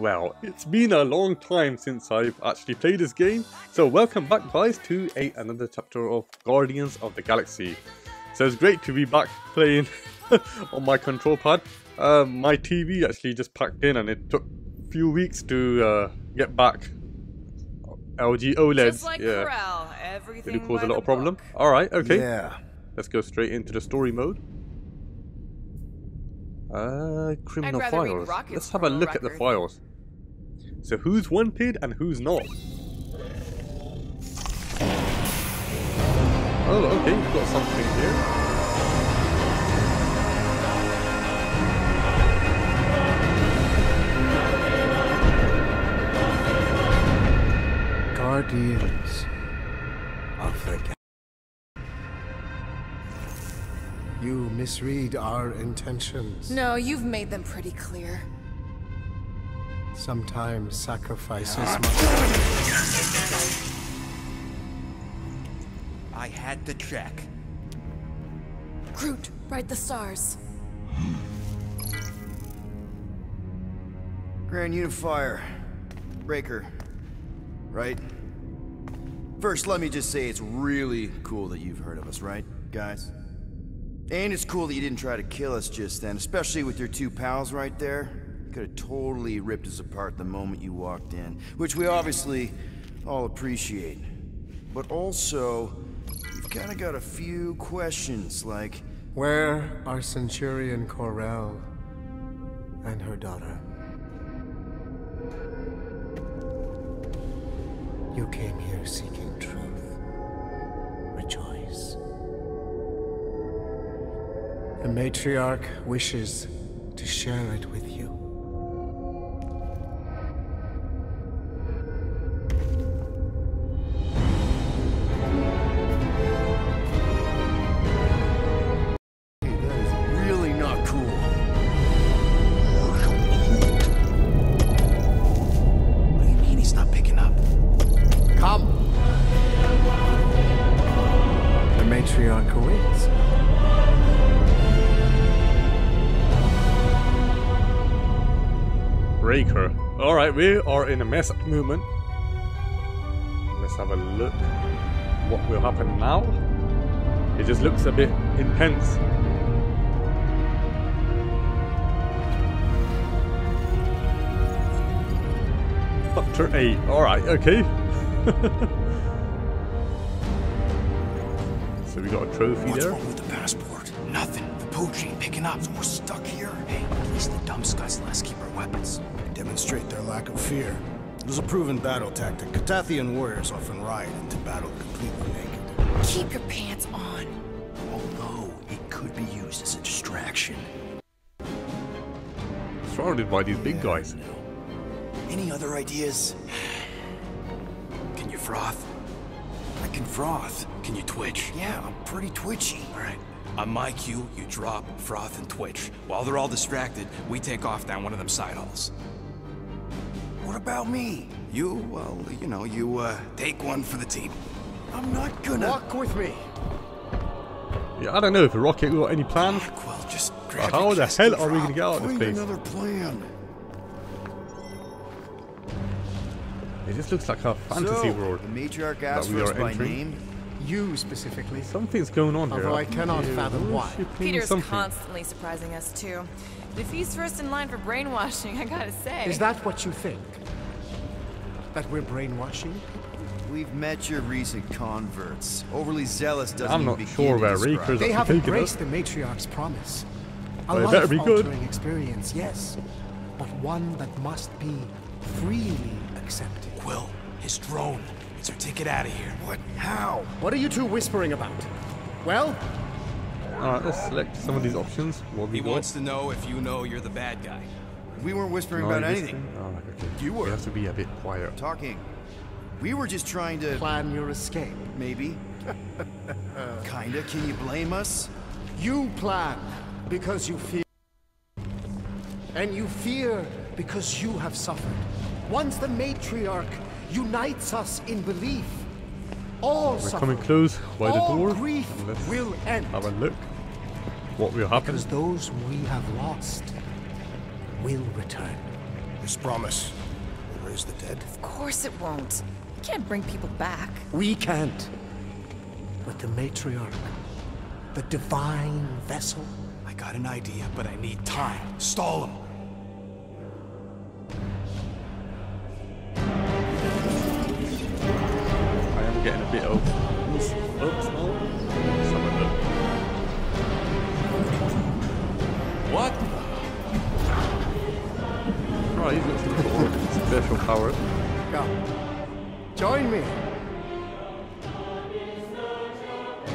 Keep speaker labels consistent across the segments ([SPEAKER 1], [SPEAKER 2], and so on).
[SPEAKER 1] Well, it's been a long time since I've actually played this game, so welcome back guys to a, another chapter of Guardians of the Galaxy. So it's great to be back playing on my control pad. Uh, my TV actually just packed in and it took a few weeks to uh, get back. LG OLEDs,
[SPEAKER 2] like
[SPEAKER 1] yeah.
[SPEAKER 2] Corral, everything
[SPEAKER 1] Did it cause a lot of problem? Alright, okay.
[SPEAKER 3] Yeah.
[SPEAKER 1] Let's go straight into the story mode. Uh, criminal files. Let's have a
[SPEAKER 2] criminal
[SPEAKER 1] look at the files. So who's wanted and who's not? Oh, okay, we've got something here.
[SPEAKER 3] Guardians of the Ga- You misread our intentions.
[SPEAKER 2] No, you've made them pretty clear.
[SPEAKER 3] Sometimes sacrifices must.
[SPEAKER 4] I had to check.
[SPEAKER 2] Groot, write the stars.
[SPEAKER 5] Grand Unifier. Breaker. Right? First, let me just say it's really cool that you've heard of us, right, guys? And it's cool that you didn't try to kill us just then, especially with your two pals right there. Could have totally ripped us apart the moment you walked in, which we obviously all appreciate. But also, we've kind of got a few questions, like,
[SPEAKER 3] Where are Centurion Ko-Rel and her daughter? You came here seeking truth. Rejoice. The matriarch wishes to share it with you. Matriarch awaits.
[SPEAKER 1] Breaker. Alright, we are in a mess at the moment. Let's have a look what will happen now. It just looks a bit intense. Chapter 8. Alright, okay. we got a trophy
[SPEAKER 4] What's
[SPEAKER 1] there.
[SPEAKER 4] wrong with the passport? Nothing. The pooch ain't picking up, so we're stuck here. Hey, at least the dumb scuds let us keep our weapons.
[SPEAKER 6] demonstrate their lack of fear. It was a proven battle tactic. Katathian warriors often ride into battle completely naked.
[SPEAKER 2] Keep your pants on.
[SPEAKER 4] Although, it could be used as a distraction.
[SPEAKER 1] Surrounded by these big guys.
[SPEAKER 4] Any other ideas? Can you froth? I can froth. Can you twitch? Yeah, I'm pretty twitchy. All right. On my cue, you drop, froth, and twitch. While they're all distracted, we take off down one of them side halls. What about me? You, well, you know, you, uh, take one for the team. I'm not gonna.
[SPEAKER 3] Walk with me.
[SPEAKER 1] Yeah, I don't know if the Rocket got any plans.
[SPEAKER 4] Well, just
[SPEAKER 1] But
[SPEAKER 4] grab
[SPEAKER 1] how
[SPEAKER 4] your
[SPEAKER 1] the hell are we gonna get out of this
[SPEAKER 6] Find
[SPEAKER 1] place?
[SPEAKER 6] another plan.
[SPEAKER 1] It just looks like a fantasy
[SPEAKER 5] so,
[SPEAKER 1] world.
[SPEAKER 5] the matriarch asked
[SPEAKER 1] we are
[SPEAKER 5] by
[SPEAKER 1] entering.
[SPEAKER 5] name.
[SPEAKER 3] You specifically.
[SPEAKER 1] Something's going on here.
[SPEAKER 3] Although I cannot
[SPEAKER 1] Yeah,
[SPEAKER 3] fathom why.
[SPEAKER 2] Peter's
[SPEAKER 1] something.
[SPEAKER 2] constantly surprising us too. If he's first in line for brainwashing, I gotta say.
[SPEAKER 3] Is that what you think? That we're brainwashing?
[SPEAKER 5] We've met your recent converts. Overly zealous doesn't
[SPEAKER 1] I'm not
[SPEAKER 5] begin
[SPEAKER 1] sure
[SPEAKER 5] to
[SPEAKER 1] where
[SPEAKER 5] describe
[SPEAKER 1] Raker's
[SPEAKER 3] They have embraced the matriarch's promise. A
[SPEAKER 1] Well, it better be good.
[SPEAKER 3] life-altering experience, yes, but one that must be freely accepted.
[SPEAKER 4] Quill, his drone. It's our ticket out of here.
[SPEAKER 5] What? How?
[SPEAKER 3] What are you two whispering about? Well,
[SPEAKER 1] Alright, let's select some of these options. What have we
[SPEAKER 4] He
[SPEAKER 1] got?
[SPEAKER 4] wants to know if you know you're the bad guy.
[SPEAKER 5] We weren't whispering
[SPEAKER 1] No,
[SPEAKER 5] about anything.
[SPEAKER 1] Oh, okay.
[SPEAKER 5] You were.
[SPEAKER 1] We have to be a bit quiet.
[SPEAKER 5] Talking. We were just trying to.
[SPEAKER 3] plan your escape.
[SPEAKER 5] Maybe. Kinda. Can you blame us?
[SPEAKER 3] You plan because you fear. And you fear because you have suffered. Once the matriarch unites us in belief, all
[SPEAKER 1] We're
[SPEAKER 3] suffering,
[SPEAKER 1] coming close by the
[SPEAKER 3] all
[SPEAKER 1] door.
[SPEAKER 3] grief
[SPEAKER 1] and Let's
[SPEAKER 3] will end.
[SPEAKER 1] have a look. What will happen?
[SPEAKER 3] Because those we have lost will return.
[SPEAKER 6] This promise. We'll raise the dead.
[SPEAKER 2] Of course it won't. You can't bring people back.
[SPEAKER 3] We can't. But the matriarch, the divine vessel,
[SPEAKER 4] I got an idea, but I need time. Stall him.
[SPEAKER 1] I am getting a bit of oops, some of them.
[SPEAKER 4] What?
[SPEAKER 1] Right, he's got some special powers.
[SPEAKER 3] come, join me.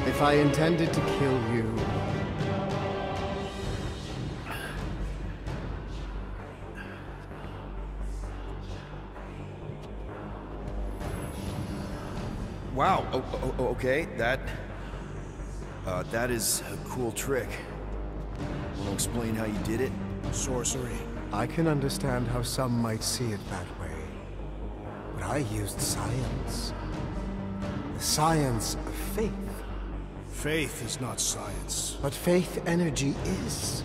[SPEAKER 3] If I intended to kill you,
[SPEAKER 5] Wow. Oh, oh, okay, that. Uh, that is a cool trick. Want to explain how you did it?
[SPEAKER 6] Sorcery.
[SPEAKER 3] I can understand how some might see it that way. But I used science. The science of faith.
[SPEAKER 6] Faith is not science.
[SPEAKER 3] But faith energy is.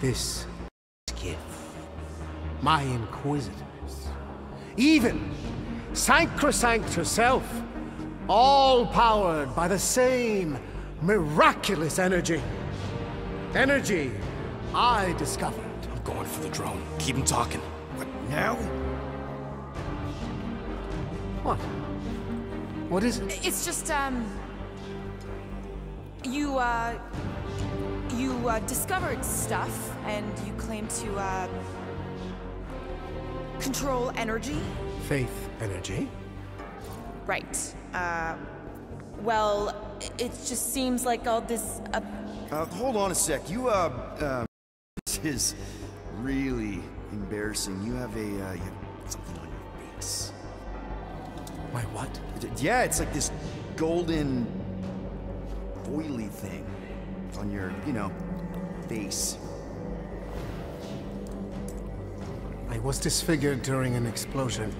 [SPEAKER 3] This gift. My inquisitors. Even Sacrosanct herself. All powered by the same miraculous energy. Energy I discovered.
[SPEAKER 4] I'm going for the drone. Keep him talking.
[SPEAKER 5] What, now?
[SPEAKER 3] What? What is it?
[SPEAKER 2] It's just, um. You, uh. You, uh, discovered stuff, and you claim to, uh. Control energy?
[SPEAKER 3] Faith energy?
[SPEAKER 2] Right. Uh. Well, it just seems like all this. Uh,
[SPEAKER 5] Uh, hold on a sec. You, uh, uh, this is really embarrassing. You have a, uh, you have something on your face.
[SPEAKER 3] My what?
[SPEAKER 5] Yeah, it's like this golden, foily thing on your, you know, face.
[SPEAKER 3] I was disfigured during an explosion.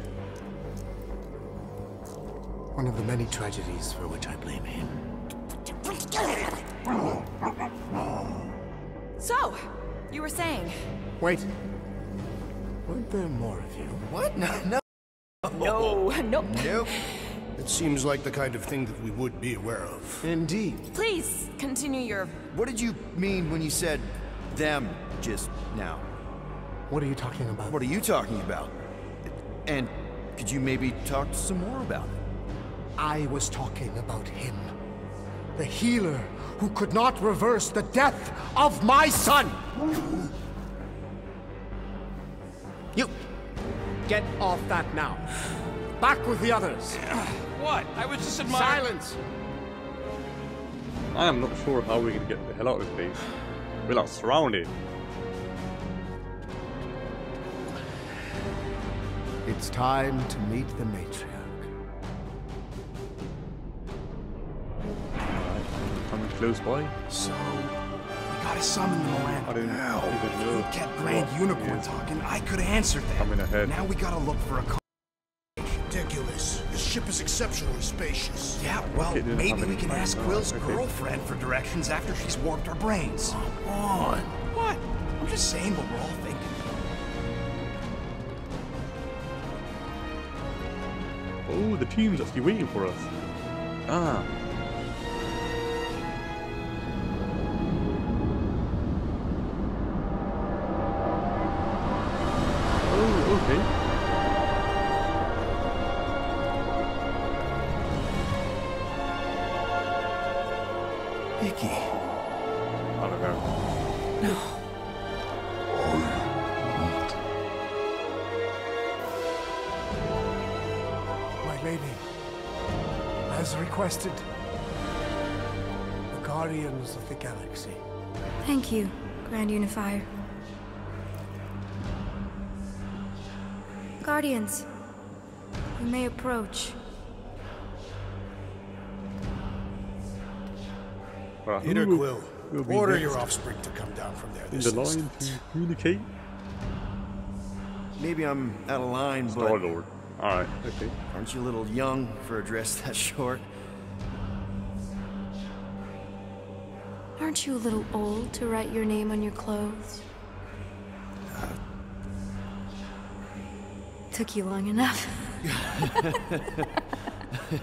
[SPEAKER 3] One of the many tragedies for which I blame him.
[SPEAKER 2] so, you were saying.
[SPEAKER 3] Wait. Weren't there more of you?
[SPEAKER 5] What? No, no.
[SPEAKER 2] No, nope.
[SPEAKER 5] Nope.
[SPEAKER 6] It seems like the kind of thing that we would be aware of.
[SPEAKER 3] Indeed.
[SPEAKER 2] Please continue your.
[SPEAKER 5] What did you mean when you said them just now?
[SPEAKER 3] What are you talking about?
[SPEAKER 5] What are you talking about? And could you maybe talk some more about it?
[SPEAKER 3] I was talking about him. The healer who could not reverse the death of my son! You! Get off that now. Back with the others.
[SPEAKER 4] What? I was just admiring.
[SPEAKER 3] Silence!
[SPEAKER 1] I am not sure how we're gonna get the hell out of this place. We're like surrounded.
[SPEAKER 3] It's time to meet the matriarch.
[SPEAKER 1] Close by.
[SPEAKER 4] So, we gotta summon the land.
[SPEAKER 1] I didn't
[SPEAKER 4] Now,
[SPEAKER 1] even
[SPEAKER 4] if
[SPEAKER 1] know
[SPEAKER 4] you kept Grand
[SPEAKER 1] what
[SPEAKER 4] Unicorn
[SPEAKER 1] is
[SPEAKER 4] talking, I could have answered that.
[SPEAKER 1] coming ahead.
[SPEAKER 4] Now we gotta look for a. co-
[SPEAKER 6] Ridiculous. This ship is exceptionally spacious.
[SPEAKER 4] Yeah, well, maybe we can ask
[SPEAKER 1] Oh,
[SPEAKER 4] Quill's
[SPEAKER 1] okay.
[SPEAKER 4] girlfriend for directions after she's warped our brains. Come on. What? I'm just saying what we're all thinking.
[SPEAKER 1] Oh, the team's actually waiting for us. Ah.
[SPEAKER 3] Requested, the Guardians of the Galaxy.
[SPEAKER 7] Thank you, Grand Unifier. Guardians, you may approach.
[SPEAKER 1] Right,
[SPEAKER 6] Peter Quill,
[SPEAKER 1] will
[SPEAKER 6] order your offspring to come down from there
[SPEAKER 1] in
[SPEAKER 6] this
[SPEAKER 1] the line to communicate?
[SPEAKER 5] Maybe I'm out of line, but
[SPEAKER 1] Star Lord. Alright, okay.
[SPEAKER 5] aren't you a little young for a dress that short?
[SPEAKER 7] Aren't you a little old to write your name on your clothes? Took you long enough.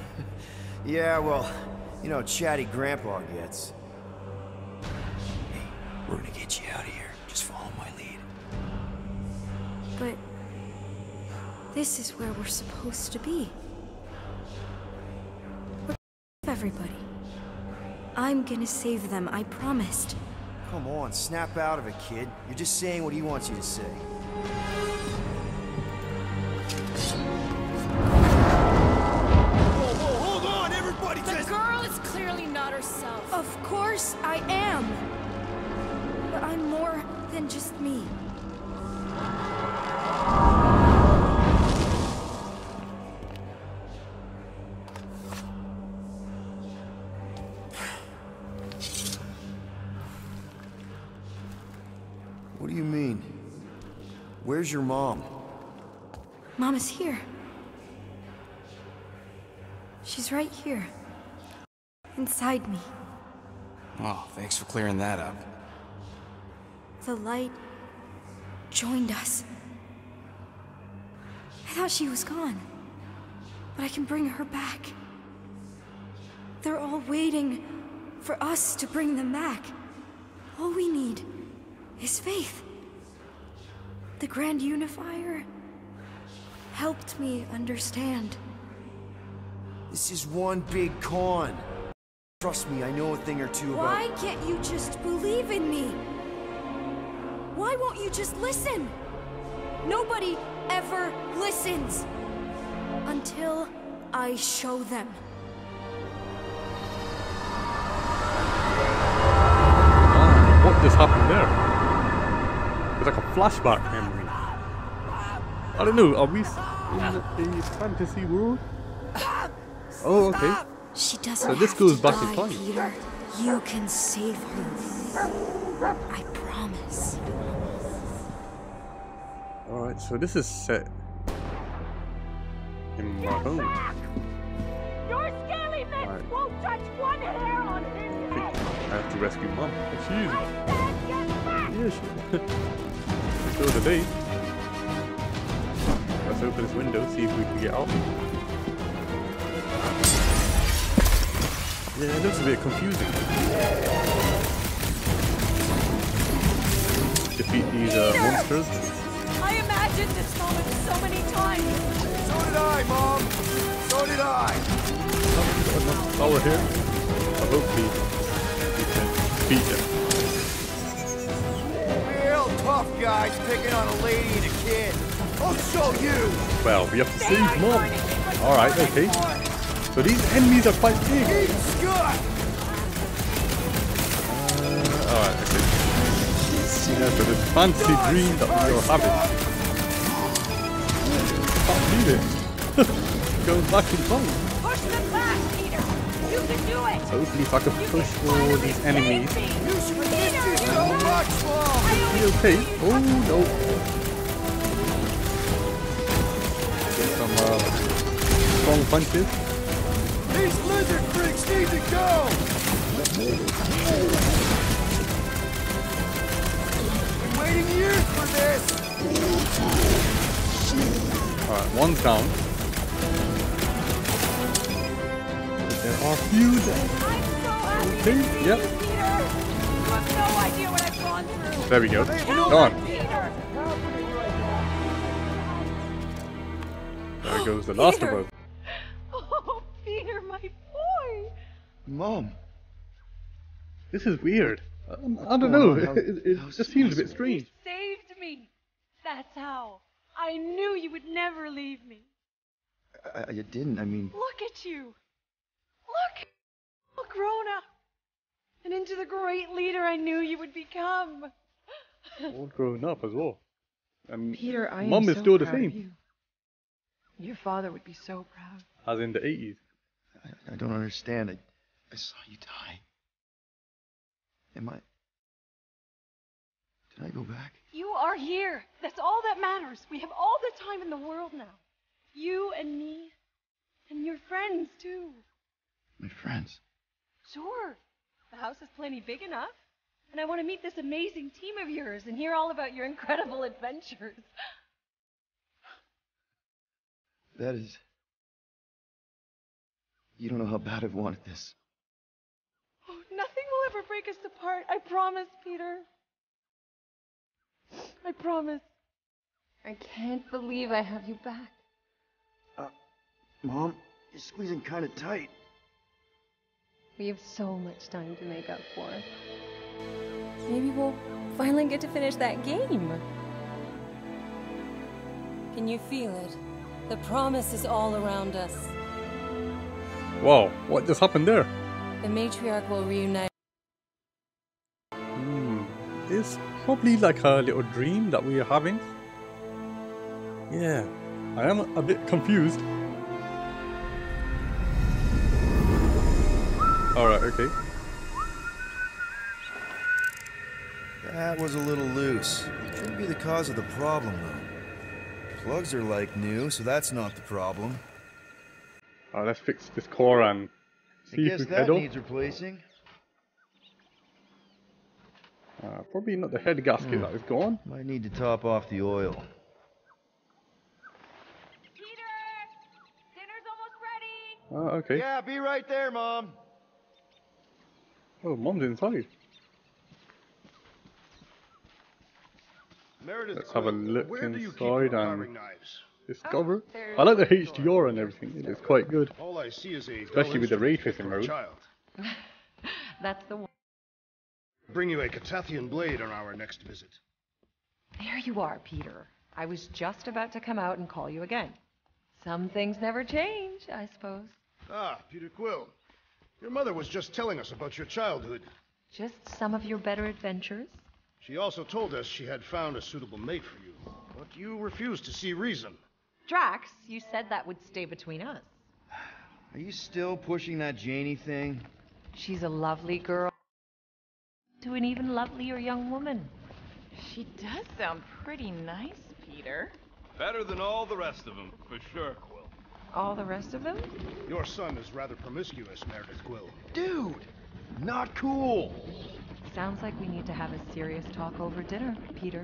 [SPEAKER 5] Yeah, well, you know, chatty grandpa gets. Hey, we're gonna get you out of here. Just follow my lead.
[SPEAKER 7] But this is where we're supposed to be. We're everybody. I'm gonna save them, I promised.
[SPEAKER 5] Come on, snap out of it, kid. You're just saying what he wants you to say. Whoa, whoa, hold on, everybody!
[SPEAKER 2] The
[SPEAKER 5] Just...
[SPEAKER 2] girl is clearly not herself.
[SPEAKER 7] Of course I am. But I'm more than just me.
[SPEAKER 5] Where's your mom?
[SPEAKER 7] Mama's here. She's right here. Inside me.
[SPEAKER 4] Oh, thanks for clearing that up.
[SPEAKER 7] The light joined us. I thought she was gone. But I can bring her back. They're all waiting for us to bring them back. All we need is faith. The Grand Unifier helped me understand.
[SPEAKER 5] This is one big con. Trust me, I know a thing or two about...
[SPEAKER 7] Why can't you just believe in me? Why won't you just listen? Nobody ever listens until I show them.
[SPEAKER 1] What just happened flashback memory. I don't know, are we s- in a fantasy world? Oh, okay.
[SPEAKER 7] She doesn't
[SPEAKER 1] So this
[SPEAKER 7] have
[SPEAKER 1] goes
[SPEAKER 7] to
[SPEAKER 1] back in
[SPEAKER 7] die,
[SPEAKER 1] time.
[SPEAKER 7] Peter. You can save her. I promise.
[SPEAKER 1] Alright, so this is set in my home.
[SPEAKER 8] Your scaly mitts
[SPEAKER 1] Right.
[SPEAKER 8] won't touch one hair on his
[SPEAKER 1] I
[SPEAKER 8] head!
[SPEAKER 1] I have to rescue mom. And she is.
[SPEAKER 8] I said get back!
[SPEAKER 1] Yeah, she. Still the day. Let's open this window, see if we can get out. Yeah, it looks a bit confusing. Defeat these uh, monsters.
[SPEAKER 8] I imagined this moment so many times!
[SPEAKER 5] So did I, Mom! So did I!
[SPEAKER 1] Got enough power here. So hopefully we can beat them.
[SPEAKER 5] Tough guys picking on a lady and a kid. I'll show you!
[SPEAKER 1] Well, we have to save mom.
[SPEAKER 8] burning it with
[SPEAKER 1] Alright, okay. So these enemies are quite big.
[SPEAKER 5] Scott!
[SPEAKER 1] Uh, Alright, okay. Yeah, so this fancy dream that we are having. Can't believe it. Going back in time.
[SPEAKER 8] Can You
[SPEAKER 1] push
[SPEAKER 8] can
[SPEAKER 1] all
[SPEAKER 8] finally
[SPEAKER 1] these enemies.
[SPEAKER 8] me.
[SPEAKER 5] You should have
[SPEAKER 8] Peter,
[SPEAKER 5] missed it
[SPEAKER 8] you
[SPEAKER 5] so
[SPEAKER 8] can do
[SPEAKER 5] much,
[SPEAKER 8] it.
[SPEAKER 5] Mom!
[SPEAKER 8] I
[SPEAKER 1] Be
[SPEAKER 8] only
[SPEAKER 1] okay.
[SPEAKER 8] need
[SPEAKER 1] Oh
[SPEAKER 8] one
[SPEAKER 1] no. Get some uh, strong punches.
[SPEAKER 5] These lizard freaks need to go! Been waiting years for this!
[SPEAKER 1] Alright, one's down. There are few there.
[SPEAKER 8] I'm so happy to see
[SPEAKER 1] yep.
[SPEAKER 8] you, Peter! You have no idea what I've gone through!
[SPEAKER 1] There we go.
[SPEAKER 8] Kill
[SPEAKER 1] Done.
[SPEAKER 8] them,
[SPEAKER 1] There goes the last of
[SPEAKER 7] Peter.
[SPEAKER 1] us.
[SPEAKER 8] Oh, Peter, my boy!
[SPEAKER 5] Mom,
[SPEAKER 1] This is weird. Um, I don't know.
[SPEAKER 5] going
[SPEAKER 1] It, it just
[SPEAKER 5] it
[SPEAKER 1] seems a bit
[SPEAKER 5] possible?
[SPEAKER 1] strange.
[SPEAKER 8] Saved me! That's how. I knew you would never leave me.
[SPEAKER 5] I, I didn't, I mean...
[SPEAKER 8] Look at you! Look! All grown up! And into the great leader I knew you would become.
[SPEAKER 1] All grown up as well. Um,
[SPEAKER 9] Peter, I
[SPEAKER 1] Mum
[SPEAKER 9] am
[SPEAKER 1] is
[SPEAKER 9] so
[SPEAKER 1] still the
[SPEAKER 9] proud of
[SPEAKER 1] same.
[SPEAKER 9] you. Your father would be so proud.
[SPEAKER 1] as in the 80s.
[SPEAKER 5] I, I don't understand. I, I saw you die. Am I... Did I go back?
[SPEAKER 8] You are here. That's all that matters. We have all the time in the world now. You and me. And your friends, too.
[SPEAKER 5] My friends.
[SPEAKER 8] Sure. The house is plenty big enough. And I want to meet this amazing team of yours and hear all about your incredible adventures.
[SPEAKER 5] That is. You don't know how bad I've wanted this.
[SPEAKER 8] Oh, nothing will ever break us apart. I promise, Peter. I promise. I can't believe I have you back.
[SPEAKER 5] Uh, Mom, you're squeezing kind of tight.
[SPEAKER 8] We have so much time to make up for.
[SPEAKER 10] Maybe we'll finally get to finish that game. Can you feel it? The promise is all around us.
[SPEAKER 1] Wow, what just happened there?
[SPEAKER 10] The matriarch will reunite.
[SPEAKER 1] Hmm, it's probably like a little dream that we are having. Yeah, I am a bit confused. Okay.
[SPEAKER 5] That was a little loose. Shouldn't be the cause of the problem, though. Plugs are like new, so that's not the problem.
[SPEAKER 1] Alright, let's fix this core and
[SPEAKER 5] I
[SPEAKER 1] see if
[SPEAKER 5] guess
[SPEAKER 1] we
[SPEAKER 5] that
[SPEAKER 1] head off.
[SPEAKER 5] needs replacing.
[SPEAKER 1] Uh, probably not the head gasket
[SPEAKER 5] Hmm.
[SPEAKER 1] that is gone.
[SPEAKER 5] Might need to top off the oil.
[SPEAKER 8] Peter! Dinner's almost ready!
[SPEAKER 1] Oh, okay.
[SPEAKER 5] Yeah, be right there, Mom.
[SPEAKER 1] Oh, mom's inside.
[SPEAKER 6] Meredith
[SPEAKER 1] Let's have a look
[SPEAKER 6] where do you keep
[SPEAKER 1] inside and discover.
[SPEAKER 8] there's
[SPEAKER 1] I like the HDR and everything. It is quite good.
[SPEAKER 6] All I see is a
[SPEAKER 1] Especially with the
[SPEAKER 6] dull
[SPEAKER 1] ray tracing mode.
[SPEAKER 8] That's the one.
[SPEAKER 6] Bring you a Catathian blade on our next visit.
[SPEAKER 9] There you are, Peter. I was just about to come out and call you again. Some things never change, I suppose.
[SPEAKER 6] Ah, Peter Quill. Your mother was just telling us about your childhood.
[SPEAKER 9] Just some of your better adventures.
[SPEAKER 6] She also told us she had found a suitable mate for you, but you refused to see reason.
[SPEAKER 9] Drax, you said that would stay between us.
[SPEAKER 5] Are you still pushing that Janie thing?
[SPEAKER 9] She's a lovely girl. To an even lovelier young woman.
[SPEAKER 11] She does sound pretty nice, Peter.
[SPEAKER 12] Better than all the rest of them, for sure, Quill.
[SPEAKER 9] All the rest of them?
[SPEAKER 6] Your son is rather promiscuous, Meredith Quill.
[SPEAKER 5] Dude, not cool.
[SPEAKER 9] Sounds like we need to have a serious talk over dinner, Peter.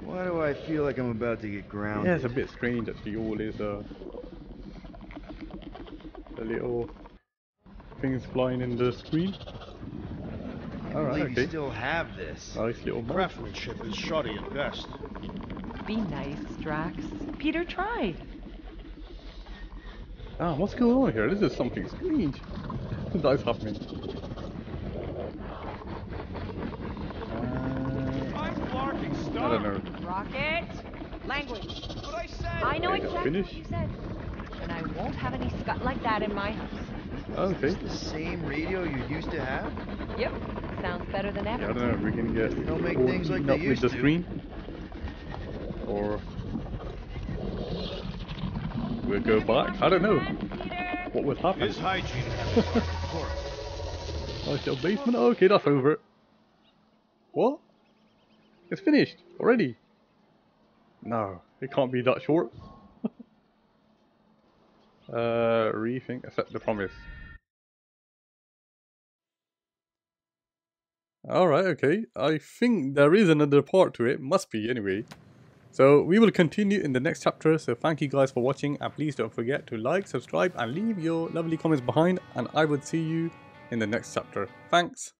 [SPEAKER 5] Why do I feel like I'm about to get grounded?
[SPEAKER 1] Yeah, it's a bit strange actually. All these uh, the little things flying in the screen.
[SPEAKER 5] I
[SPEAKER 1] Alright,
[SPEAKER 5] believe you still have this.
[SPEAKER 1] Nice little mod.
[SPEAKER 6] Craftsmanship is shoddy at best.
[SPEAKER 9] Be nice, Drax. Peter tried.
[SPEAKER 1] Ah, what's going on here? This is something strange. What is happening? Uh, I don't know.
[SPEAKER 9] Rocket! Language.
[SPEAKER 12] But I said.
[SPEAKER 9] I know
[SPEAKER 1] Okay, just
[SPEAKER 9] exactly
[SPEAKER 1] finish.
[SPEAKER 9] what you said. And I won't have any scut like that in my house.
[SPEAKER 1] Okay.
[SPEAKER 5] The same radio you used to have?
[SPEAKER 9] Yep. Sounds better than
[SPEAKER 1] Yeah, I don't know if we can get
[SPEAKER 5] Don't make things like
[SPEAKER 1] eaten
[SPEAKER 5] they
[SPEAKER 1] up with
[SPEAKER 5] used
[SPEAKER 1] the
[SPEAKER 5] to.
[SPEAKER 1] screen. Or we'll go back. I don't know what would happen.
[SPEAKER 6] His hygiene habits are horrible.
[SPEAKER 1] Nice little basement. Okay, that's over. What? It's finished already. No, it can't be that short. uh, rethink, accept the promise. Alright, okay. I think there is another part to it. Must be, anyway. So, we will continue in the next chapter. So, thank you guys for watching. And please don't forget to like, subscribe, and leave your lovely comments behind. And I will see you in the next chapter. Thanks.